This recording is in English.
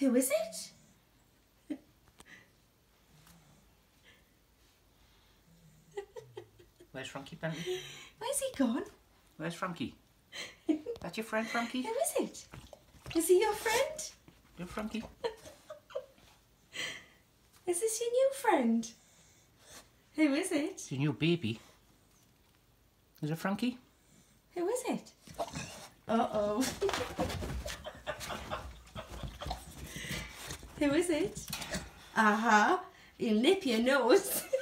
Who is it? Where's Frankie Bentley? Where's he gone? Where's Frankie? That's your friend Frankie? Who is it? Is he your friend? Your Frankie? Is this your new friend? Who is it? It's your new baby. Is it Frankie? Who is it? Uh-oh. Who is it? Uh-huh. You'll nip your nose.